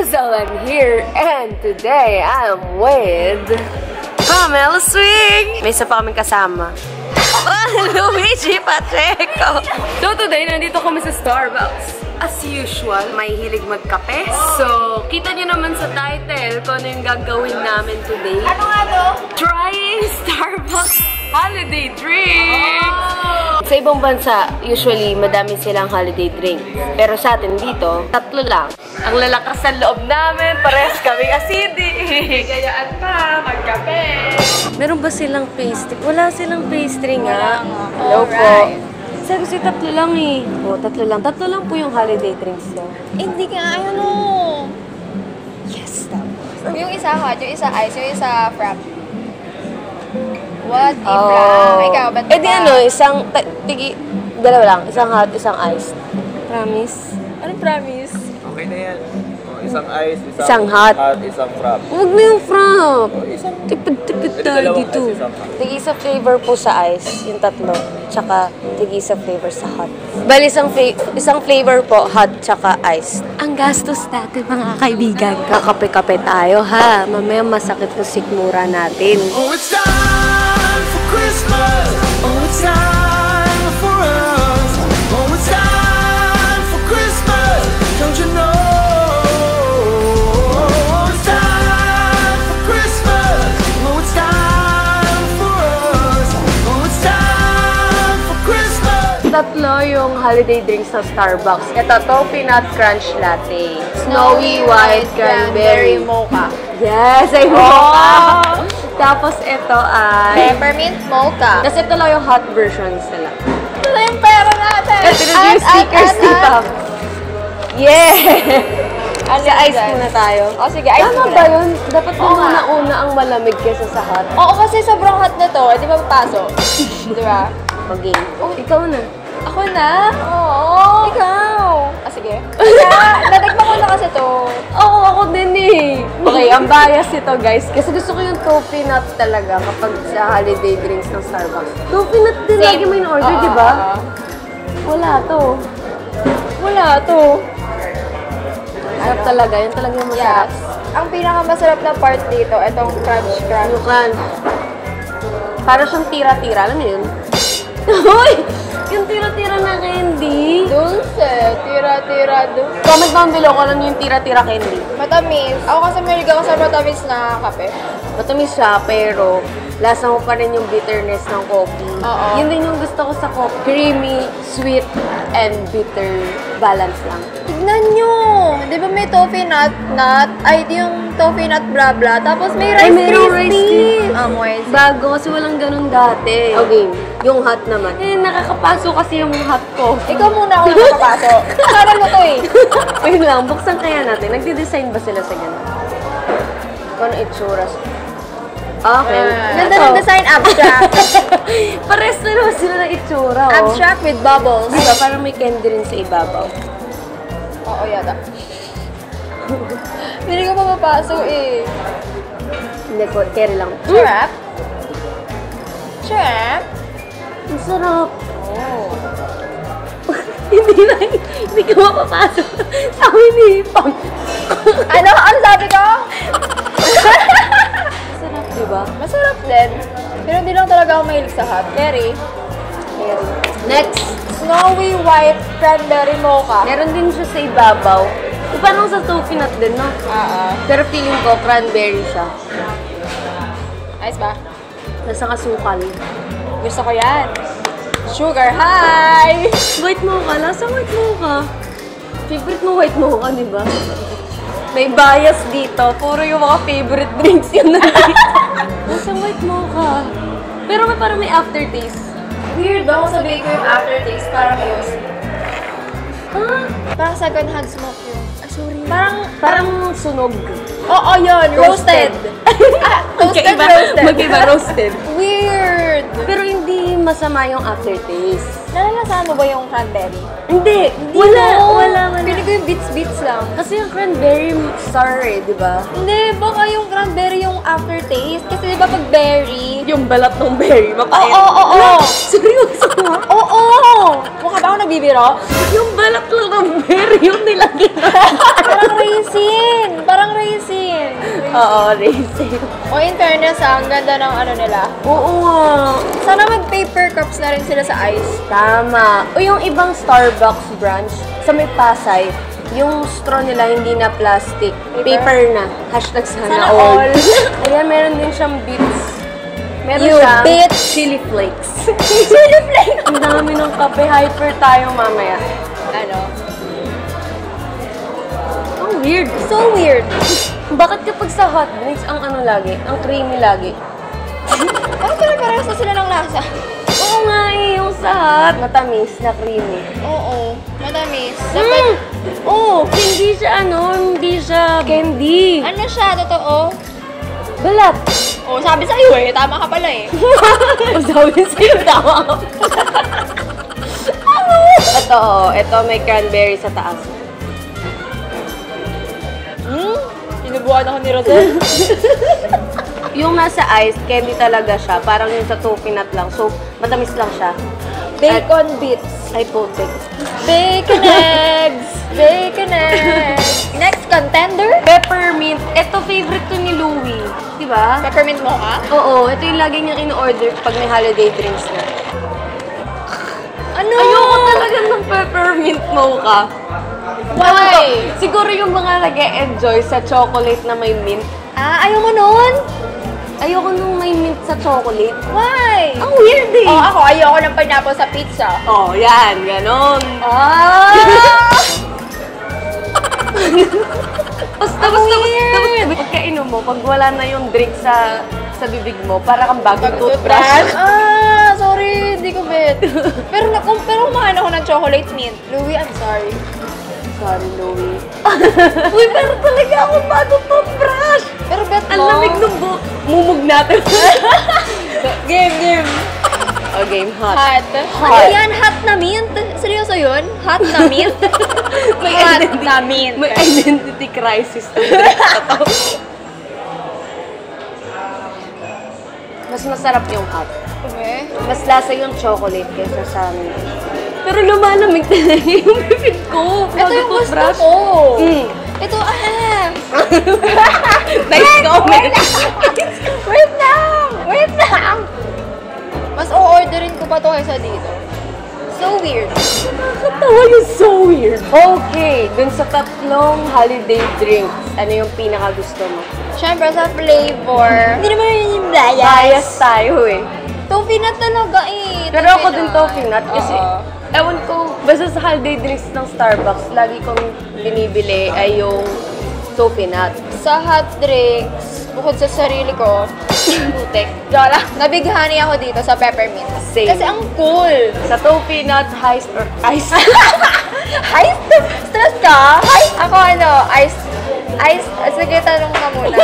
guys, Rosalan here, and today I'm with Pamela Swing! May isa pa kasama. Oh, Luigi Pacheco! So today, nandito kami sa Starbucks. As usual, may hilig magkape. So, kita niyo naman sa title kung ano yung gagawin namin today. Ano nga to? Trying Starbucks holiday drinks! Sa ibang bansa, usually, madami silang holiday drink. Pero sa atin dito, tatlo lang. Ang lalakas sa loob namin, parehas kami acidic. Gayaan pa, magkape. Meron ba silang pastry? Wala silang pastry nga. Hello po. Sabi kasi tatlo lang eh. O, tatlo lang. Tatlo lang po yung holiday drinks ko. Hindi nga, ano. Yes, Yung isa hot, yung isa ice, yung isa frap. What lang? Ikaw, ba't Eh di ba? ano, isang, ta- tigi, dalawa lang. Isang hot, isang iced. Promise? Anong promise? Okay na yan. Isang ice, isang, Isang hot. isang frap. Huwag na yung frap. O, isang... Tipid-tipid tayo dito. hot. Tig-isa flavor po sa ice, yung tatlo. Tsaka tig-isa flavor sa hot. Bali, isang, fla- isang flavor po, hot tsaka ice. Ang gastos natin, mga kaibigan. Kakape-kape tayo, ha? Mamaya masakit na sikmura natin. Oh, it's holiday drinks sa Starbucks. Ito, Toffee Nut Crunch Latte. Snowy White Cranberry. mocha. Yes, ay mocha! Tapos ito ay... Peppermint mocha. Kasi ito lang yung hot versions nila. Ito na yung pera natin. Ito na yung stickers dito. Yeah! Ano Sa ice dyan? muna tayo. O sige, ice Tama muna. ba yun? Dapat nga. muna-una ang malamig kesa sa hot. Oo, kasi sobrang hot na to. Di ba papasok? Di ba? Mag-game. Oh, ikaw na. Ako na? Oo. Ikaw. Ah, sige. Kaya, natikman ko na kasi to. Oo, ako din eh. Okay, ang bias ito guys. Kasi gusto ko yung toffee nut talaga kapag sa holiday drinks ng Starbucks. Toffee nut din Same. lagi mo in-order, Oo, di ba? oo. Wala to. Wala to. Sarap talaga. Yan talaga yung masarap. Ang pinakamasarap na part dito, itong crunch crunch. Ano kan? Para siyang tira-tira. Alam mo yun? Uy! Yung tira-tira na candy. Dulce. Tira-tira dulce. Comment down below kung ano yung tira-tira candy. Matamis. Ako kasi mahilig ako sa matamis na kape. Matamis siya, pero lasa mo pa rin yung bitterness ng coffee. Oo. Yun din yung gusto ko sa coffee. Creamy, sweet, and bitter balance lang. Tignan nyo! Di ba may toffee nut, nut? Ay, di yung toffee nut bla bla. Tapos may Ay, rice mayroong Rice crispy. Ah, moist. Bago, kasi walang ganun dati. Okay, yung hot naman. Eh, nakakapasok kasi yung hot coffee. Ikaw muna ako nakapasok. Kala mo to eh. Wait lang, buksan kaya natin. Nagde-design ba sila sa ganun? Kung ano itsura. Okay. Ah, Ganda ng design abstract. Pares na naman sila ng itsura, oh. abstract with bubbles. Diba, parang may candy rin sa ibabaw. Oo, yata. Hindi ko papapasok eh. Hindi ko, carry lang. Trap? Trap? Ang sarap. Oh. hindi na, hindi ka mapapasok. Sabi ni Pang. Ano? Ano sabi ko? Ba? Masarap din. Pero hindi lang talaga ako mahilig sa hot. Cherry. Next, Snowy white cranberry mocha. meron din siya sa ibabaw. E, parang sa toffee nut din, no? Ah, ah. Pero feeling ko, cranberry siya. Ayos ba? Nasa kasukal. Gusto ko yan. Sugar high! White mocha, lasa white mocha. Favorite mo white mocha, di ba? May bias dito. Puro yung mga favorite drinks yun nandito. Lasa white mocha. Pero may parang may aftertaste. Weird ba kung sabihin ko yung aftertaste? Parang yun. Ah, Parang second hand smoke yun. Ah, sorry. Parang, parang sunog. oo yun, roasted. ah, toasted Magkaiba- roasted. Magkaiba roasted. Weird. Pero hindi masama yung aftertaste. Nalalasahan mo ba yung cranberry? Hindi. Wala, no. wala, wala. Kasi yung cranberry sour eh, di ba? Hindi, baka yung cranberry yung aftertaste. Kasi di ba pag berry, Yung balat ng berry, Oo, mapait. oo, oo. Ala, Seryoso? Oo! Mukha ba ako nagbibiro? Yung balat lang ng berry, yung nilagyan Parang raisins Oo, racing. O in fairness ah, ang ganda ng ano nila. Oo nga. Sana mag-paper cups na rin sila sa ice. Tama. O yung ibang Starbucks branch, sa may Pasay, yung straw nila hindi na plastic. Paper? Paper, na. Hashtag sana, Sana all. all. Ayan, meron din siyang bits. Meron You siyang bitch. chili flakes. Chili flake! Ang dami ng kape. Hyper tayo mamaya. ano? Ang weird. So weird. Bakit kapag sa hot drinks, ang ano lagi? Ang creamy lagi? Parang pare-parehas na sila ng lasa. Oo nga eh, yung sa hot, matamis na creamy. Oo. Matamis. Dapat, Dapat, oh, hindi siya ano, hindi siya candy. ano siya, totoo? Balat. Oo, sabi sa'yo eh. Tama ka pala eh. Ang sabi sa'yo, tama ka. ito, oh, ito may cranberry sa taas. Hmm? Sinubukan ako ni Rosel. Yung nasa ice, candy talaga siya. Parang yung sa coconut lang. So, matamis lang siya. Bacon bits. Ay, potek. Bacon eggs! Bacon eggs! Next contender? Peppermint. Ito, favorite to ni Louie. Di ba? Peppermint mocha? Oo, ito yung lagi niya in-order pag may holiday drinks na. Ano? Ayoko talaga ng peppermint mocha. Why? Siguro yung mga nag enjoy sa chocolate na may mint. Ah, ayaw mo nun? Ayoko nung may mint sa chocolate. Why? Ang weird eh. Oh, ako, ayoko ng pineapple sa pizza. Oh, yan. Ganon. Ah! Basta, basta, basta, basta. Pagkainom mo, pag wala na yung drink sa sa bibig mo, para kang bagong toothbrush. Ah, sorry, hindi ko bet. pero na, kung, pero kumain ako ng chocolate mint. Louie, I'm sorry. Sorry, Louie. Uy, pero talaga akong bagong toothbrush. Pero bet mo. Ang lamig ng bu- mumug natin. Game, game. oh, game hot. Hot. Hot. Ano yan? Hot na mint? Seryoso yun? Hot na mint? Identity- na mint. May identity crisis to. Mas masarap yung hot. Okay. Mas lasa yung chocolate kaysa sa amin. Pero lumalamig talaga yung bibig ko. Ito yung gusto ko. Mm. Ito, ah. Nice comment. Okay, dun sa tatlong holiday drinks, ano yung pinaka gusto mo? Siyempre sa flavor. Hindi naman yun yung bias. Bias tayo eh. Toffee na talaga eh. Pero ako din toffee nut kasi, Oo. ewan ko, basta sa holiday drinks ng Starbucks, lagi kong binibili ay yung toffee nut. Sa hot drinks, bukod sa sarili ko, putek. Jola. Nabighani ako dito sa peppermint. Same. Kasi ang cool. Sa toffee nut, heist or ice. Ice? Stress ka? Ice? Ako ano, ice. Ice? Sige, tanong ka muna.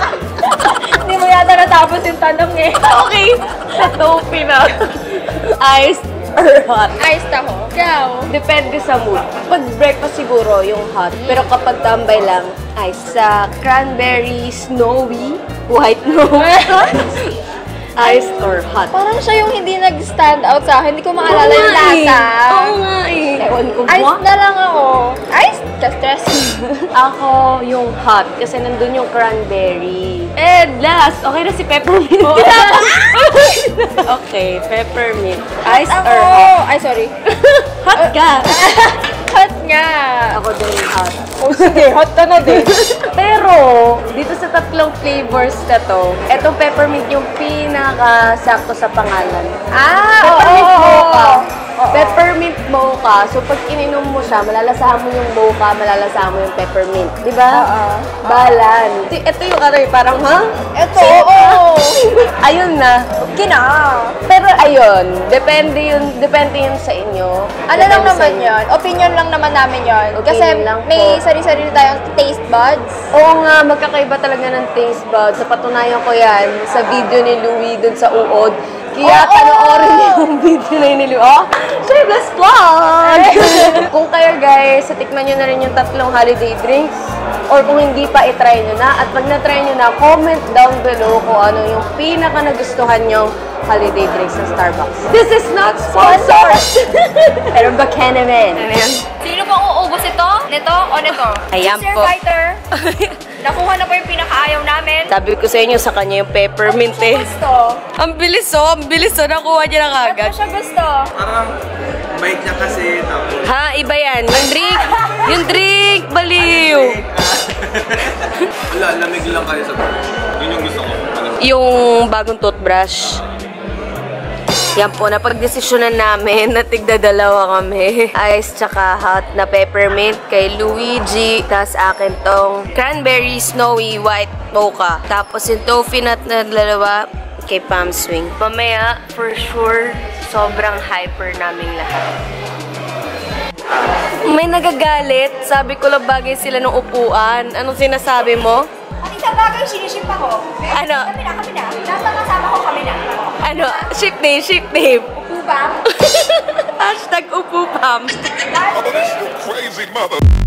Hindi mo yata natapos yung tanong eh. okay, sa toffee nut, ice or hot. Ice ako. Ikaw? Depende sa mood. Pag breakfast siguro, yung hot. Pero kapag tambay lang, ice. Sa cranberry, snowy, white no. ice or hot. Parang siya yung hindi nag-stand out sa akin. Hindi ko maalala yung nga eh. lasa. Oo nga eh. Ewan ko Ice ba? na lang ako. Ice? Ka-stress. Ako yung hot kasi nandun yung cranberry. And last, okay na si peppermint. okay, peppermint. Ice or hot? Ay, sorry. Hot ka. hot nga. Ako din hot. Oh, sige. Hot ka na din. Pero, dito sa tatlong flavors na to, etong peppermint yung pinaka-sakto sa pangalan. ah, Peppermint oo, oo, mocha. oo. Peppermint mocha. So, pag ininom mo siya, malalasahan mo yung mocha, malalasahan mo yung peppermint. Di ba? Oo. Balan. Ito, ito yung ano eh, parang, ha? Ito, oo. Ayun na. Kina. Pero ayun, depende yun, depende yun sa inyo. Ano Depende lang sa naman inyo. yun? Opinion lang naman namin yun. Kasi Opinion lang may po. sarili-sarili tayong taste buds. Oo nga, magkakaiba talaga ng taste buds. Sa patunayan ko yan sa video ni Louie dun sa uod. Kaya Oo! panoorin niyo yung video na yun ni Louie. Oh, shameless plug! guys, tikman nyo na rin yung tatlong holiday drinks. Or kung hindi pa, itry nyo na. At pag na-try nyo na, comment down below kung ano yung pinaka nagustuhan nyong holiday drinks ng Starbucks. This is not sponsored! Pero baka naman. Sino pang uubos ito? Nito o nito? Ayan your po. fighter? Nakuha na po yung pinakaayaw namin. Sabi ko sa inyo, sa kanya yung peppermint eh. Gusto. Ang bilis oh, ang bilis oh, nakuha niya na kagad. siya gusto? Parang bait niya kasi. Tapos, Ha, iba yan. Yung drink, yung drink, baliw. wala, lamig lang kayo sa Yun yung gusto ko. Ano? Yung bagong toothbrush. Yan po, napagdesisyonan namin na tigdadalawa kami. Ice tsaka hot na peppermint kay Luigi. Tapos akin tong cranberry snowy white mocha. Tapos yung toffee nut na dalawa kay Pam Swing. Mamaya, for sure, sobrang hyper naming lahat. May nagagalit. Sabi ko lang bagay sila ng upuan. Anong sinasabi mo? At isang bagay, siniship ako. Ano? Kami na, kami na. Nasa kasama ko kami na. Ano? Ship name, ship name. Upo? Hashtag upupam. Crazy mother.